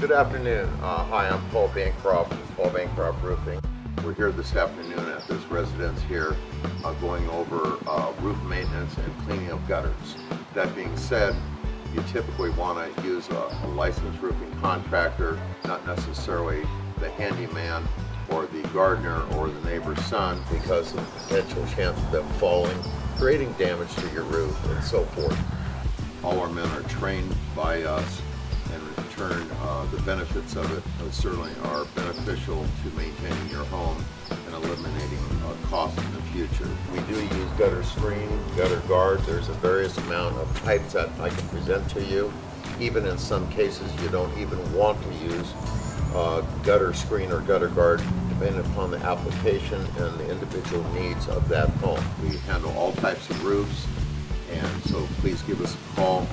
Good afternoon. Uh, hi, I'm Paul Bancroft from Paul Bancroft Roofing. We're here this afternoon at this residence here uh, going over uh, roof maintenance and cleaning of gutters. That being said, you typically want to use a, a licensed roofing contractor, not necessarily the handyman or the gardener or the neighbor's son because of the potential chance of them falling, creating damage to your roof and so forth. All our men are trained by us and uh, the benefits of it uh, certainly are beneficial to maintaining your home and eliminating uh, costs in the future. We do use gutter screen, gutter guard. There's a various amount of types that I can present to you. Even in some cases you don't even want to use uh, gutter screen or gutter guard depending upon the application and the individual needs of that home. We handle all types of roofs and so please give us a call